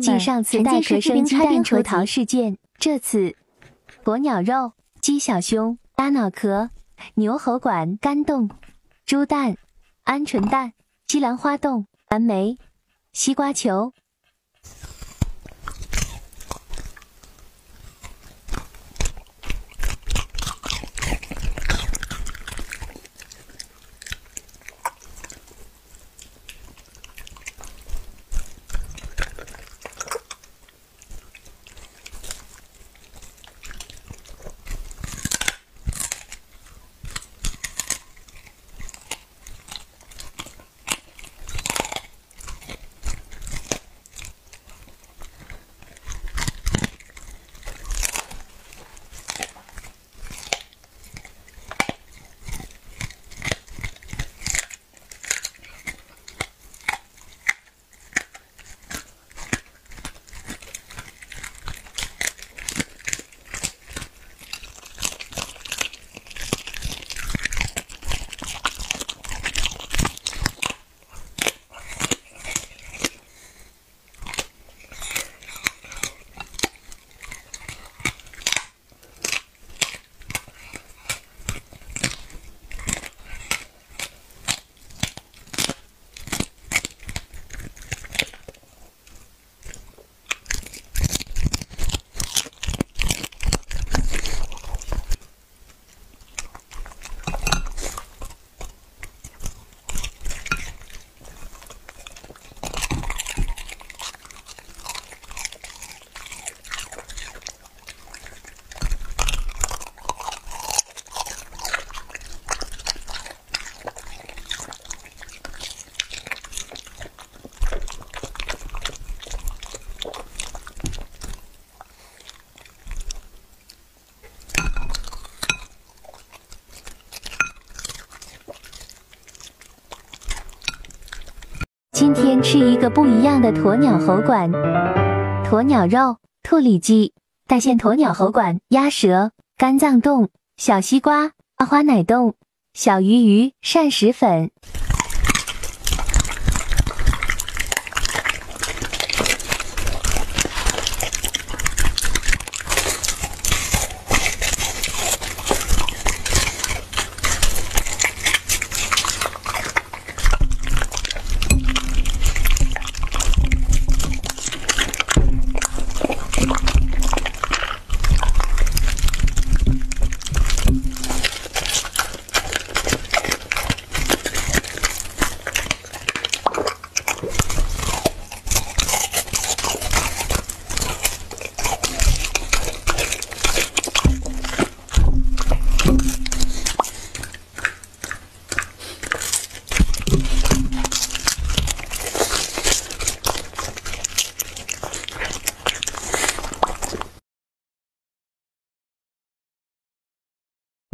继上次带壳生鸡蛋出逃事件，这次鸵鸟肉、鸡小胸、鸭脑壳、牛喉管、肝冻、猪蛋、鹌鹑蛋、西兰花冻、蓝莓、西瓜球。今天吃一个不一样的鸵鸟喉管：鸵鸟肉、兔里脊、大馅鸵鸟喉管、鸭舌、肝脏冻、小西瓜、花花奶冻、小鱼鱼、膳食粉。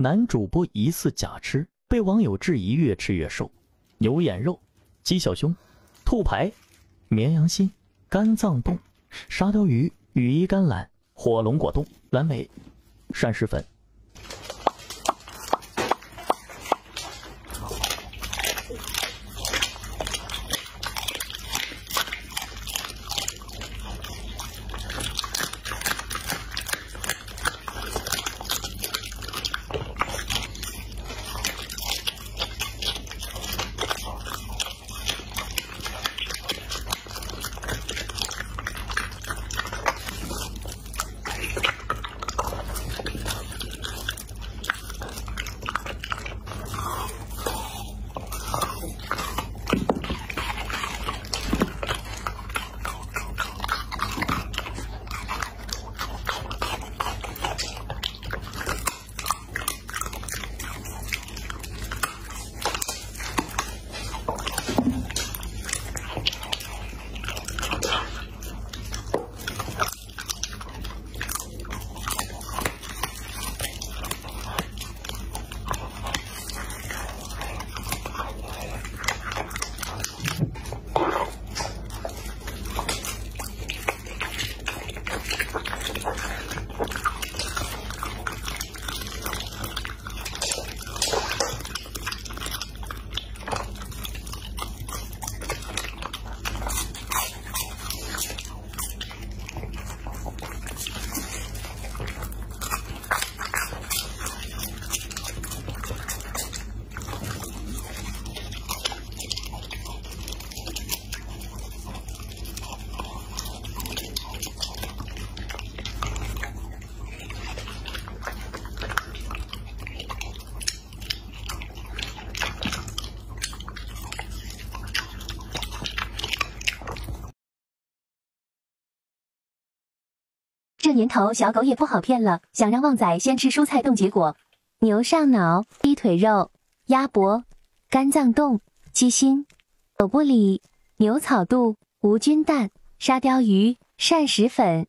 男主播疑似假吃，被网友质疑越吃越瘦。牛眼肉、鸡小胸、兔排、绵羊心、肝脏冻、沙雕鱼、羽衣甘蓝、火龙果冻、蓝莓、膳食粉。这年头小狗也不好骗了，想让旺仔先吃蔬菜冻结果。牛上脑、鸡腿肉、鸭脖、肝脏冻、鸡心、狗不理、牛草肚、无菌蛋、沙雕鱼、膳食粉。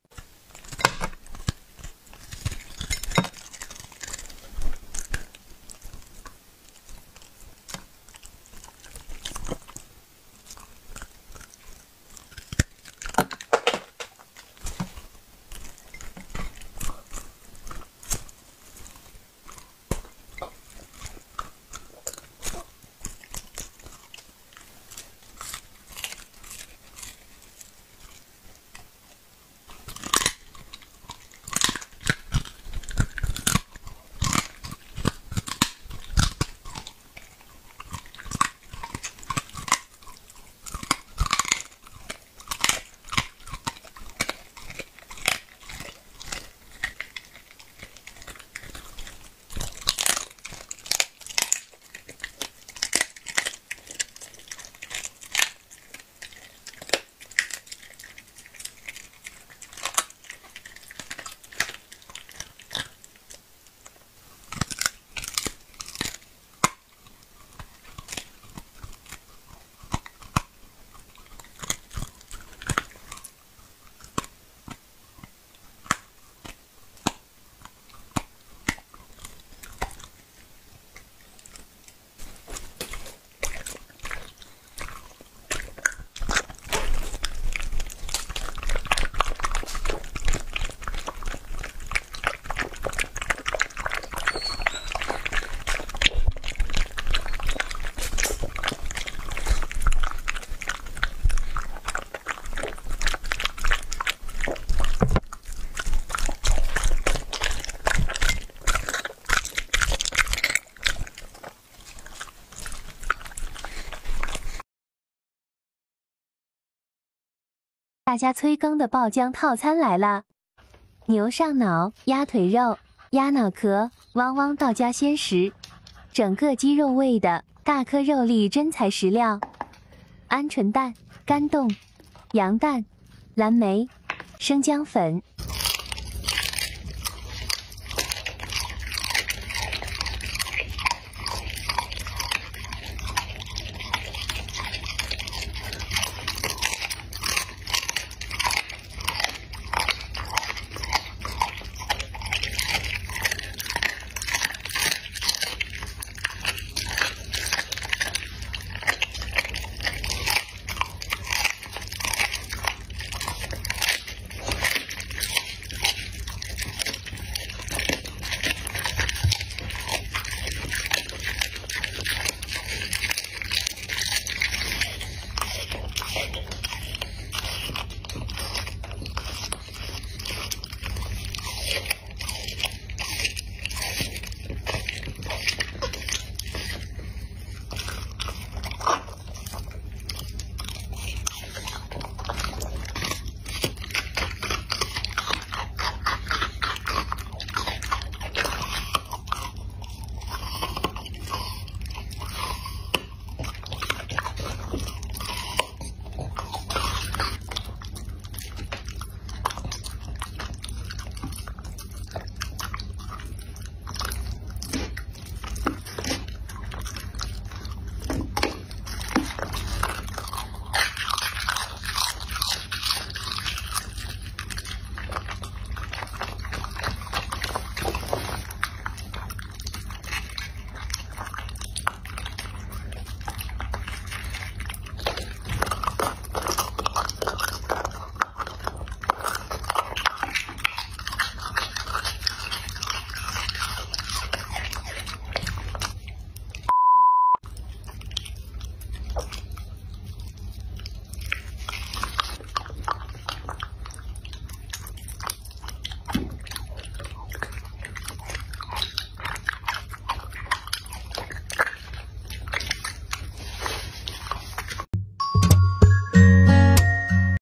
大家催更的爆浆套餐来了：牛上脑、鸭腿肉、鸭脑壳、汪汪到家鲜食，整个鸡肉味的大颗肉粒真材实料；鹌鹑蛋、干冻、羊蛋、蓝莓、生姜粉、